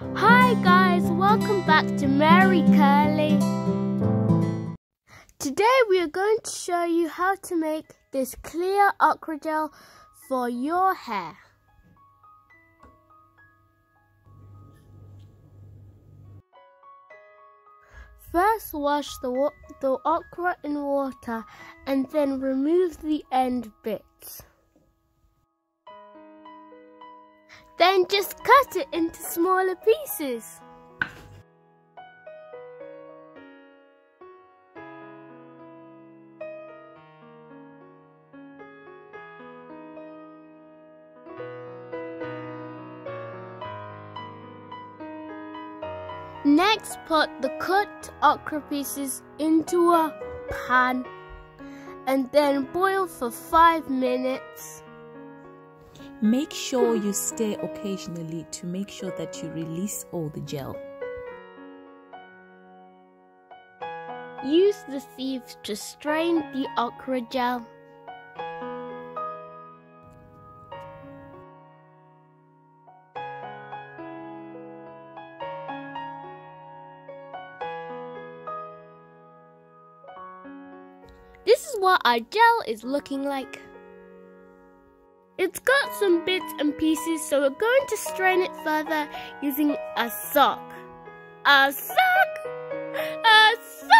Hi guys, welcome back to Merry Curly. Today we are going to show you how to make this clear okra gel for your hair. First wash the, the okra in water and then remove the end bits. Then just cut it into smaller pieces. Next, put the cut okra pieces into a pan and then boil for 5 minutes. Make sure you stir occasionally to make sure that you release all the gel. Use the sieve to strain the okra gel. This is what our gel is looking like. It's got some bits and pieces, so we're going to strain it further using a sock. A sock! A sock!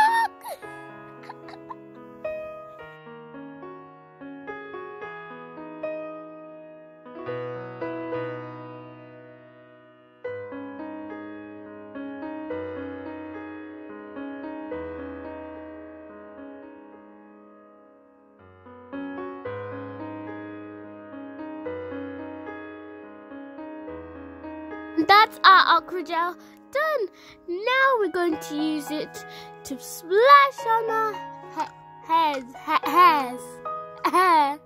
That's our okra gel done. Now we're going to use it to splash on our ha hairs. Ha hairs. Hair.